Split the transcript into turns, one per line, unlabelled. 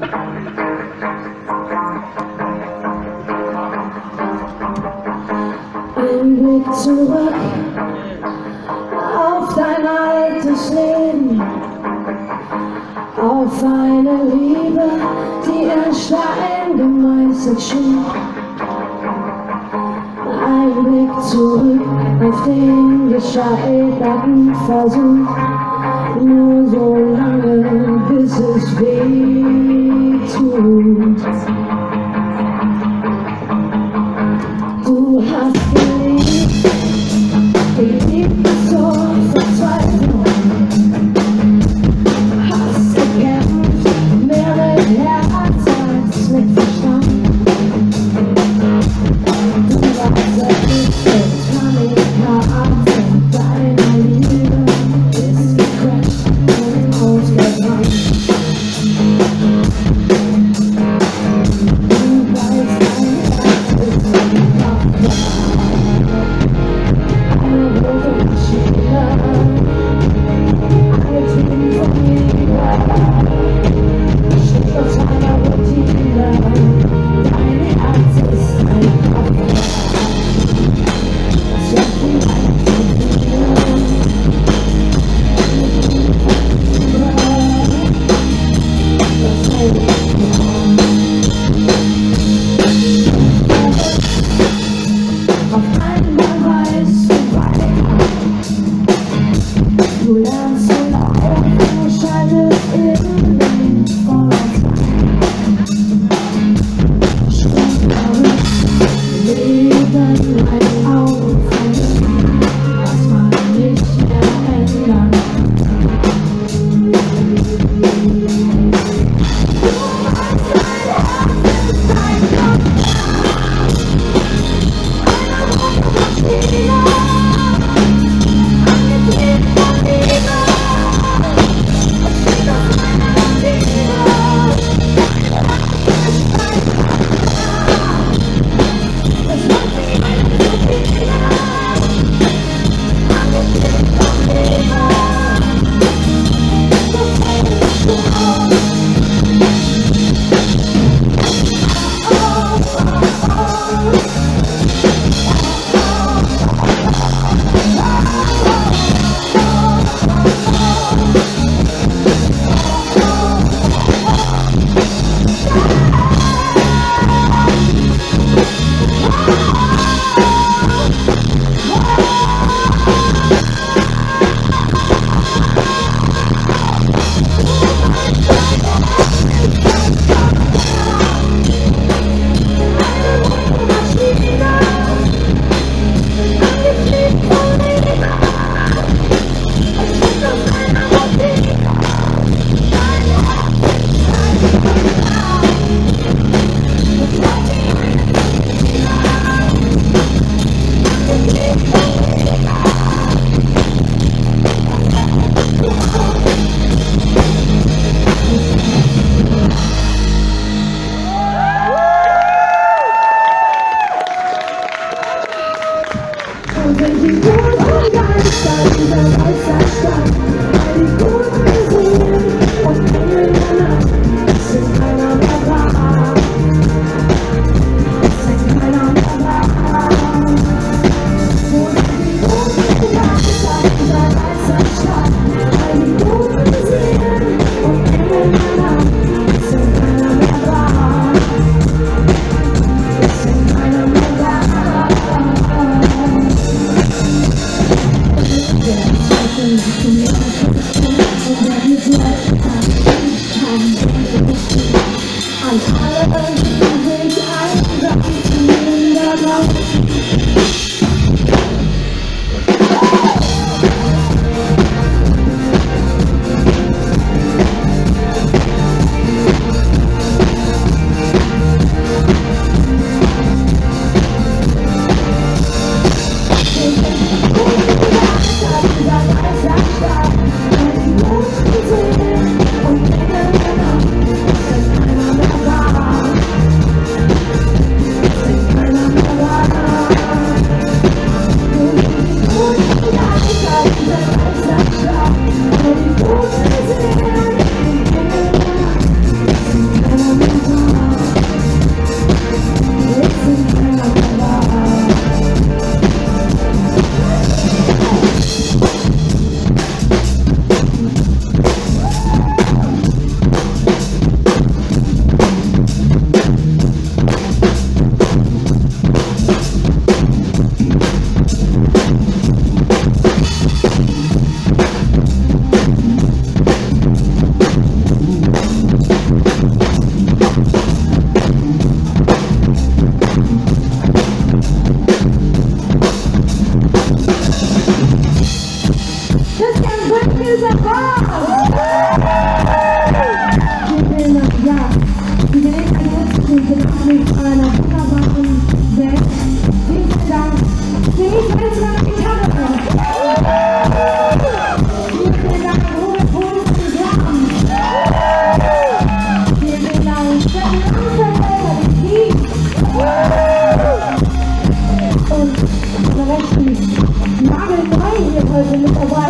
Ein Blick zurück auf dein altes Leben, auf eine Liebe, die in Stein gemeißelt schien. Ein Blick zurück auf den gescheiterten Versuch, nur so lange, bis es weht. Oh. Yeah. Stop, stop, stop, lights, stop. Thank you.